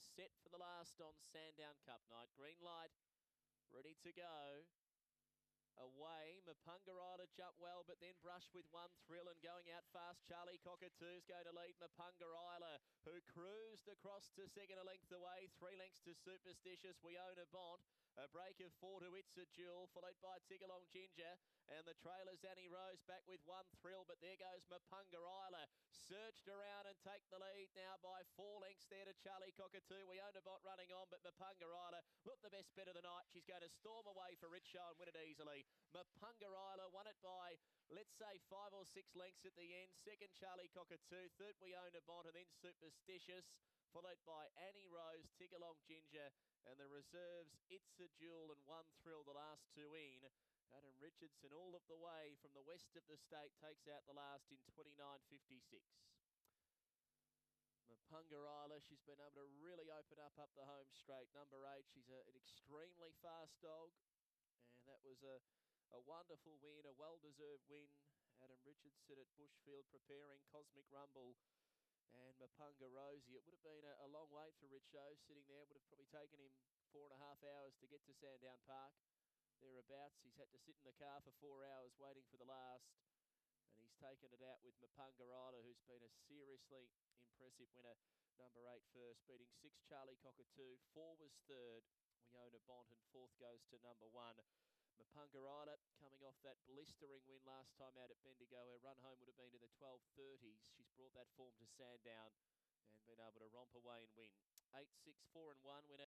set for the last on Sandown Cup night. Green light, ready to go. Away, Mapunga Isla jump well, but then brush with one thrill and going out fast. Charlie Cockatoo's going to lead Mapunga Isla, who cruised across to second a length away. Three lengths to Superstitious. We own a Bont. A break of four to It's a Jewel, followed by Tigalong Ginger. And the trailer's Annie Rose back with one thrill, but there goes Mapunga Isla. Searched around and take the lead now by four lengths there to Charlie Cockatoo. We own a Bont running on, but Mapunga Isla, look the best bet of the night. She's going to storm away for Richo and win it easily. Mapunga Isla won it by, let's say, five or six lengths at the end. Second, Charlie Cockatoo. Third, We Own a Bont, and then Superstitious, followed by Annie Rose, Tigalong Ginger, and the reserves, It's a Jewel and One Thrill, the last two in. Adam Richardson all of the way from the west of the state takes out the last in 29.56. Mapunga Isla, she's been able to really open up up the home straight. Number eight, she's a, an extremely fast dog. And that was a, a wonderful win, a well-deserved win. Adam Richardson at Bushfield preparing Cosmic Rumble and Mapunga Rosie. It would have been a, a long wait for Richo sitting there. Would have probably taken him four and a half hours to get to Sandown Park. Thereabouts, he's had to sit in the car for four hours waiting for the last. And he's taken it out with Mapunga Isla, who's been a seriously impressive winner. Number eight first, beating six Charlie Cockatoo. Four was third. We own a Bont, and fourth goes to number one. Mapunga Isla coming off that blistering win last time out at Bendigo. Her run home would have been in the 1230s. She's brought that form to Sandown and been able to romp away and win. 8, 6, 4 and 1 winner.